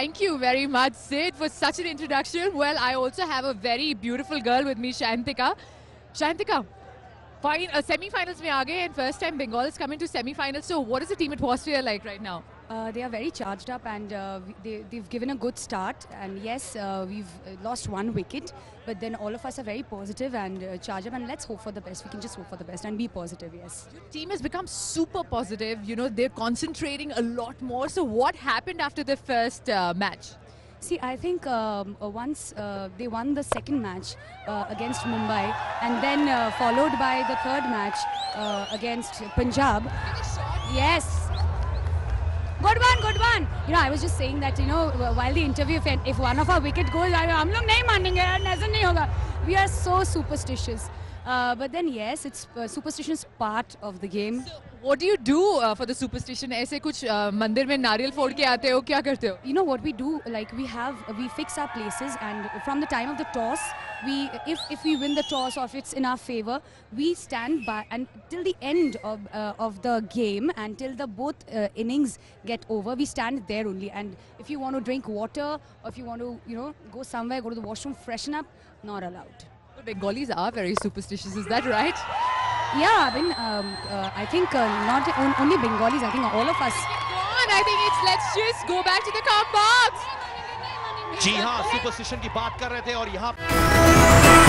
Thank you very much, Sid, for such an introduction. Well, I also have a very beautiful girl with me, Sayantika. Sayantika, fine, uh, semi-finals mein aage and first time Bengal is coming to semi-finals. So what is the team atmosphere like right now? Uh, they are very charged up and uh, they, they've given a good start. And yes, uh, we've uh, lost one wicket, but then all of us are very positive and uh, charged up. And let's hope for the best. We can just hope for the best and be positive, yes. Your team has become super positive. You know, they're concentrating a lot more. So what happened after the first uh, match? See, I think um, uh, once uh, they won the second match uh, against Mumbai and then uh, followed by the third match uh, against Punjab. Yes. Good one, good one. You know, I was just saying that, you know, while the interview, if, one of our wicket goes, I, we are so superstitious. Uh, but then, yes, it's uh, superstition is part of the game. What do you do uh, for the superstition? ऐसे कुछ uh, मंदिर में नारियल फोड़ के आते हो क्या करते हो? you know what we do like we have we fix our places and from the time of the toss we if if we win the toss or if it's in our favor we stand by and till the end of uh, of the game and till the both uh, innings get over we stand there only and if you want to drink water or if you want to you know go somewhere go to the washroom freshen up not allowed The Bengalis are very superstitious, is that right? yeah i mean um, uh, i think uh, not on, only bengalis i think all of us Go on, I think it's let's just go back to the car box. जी हाँ superstition की बात कर रहे थे और यहाँ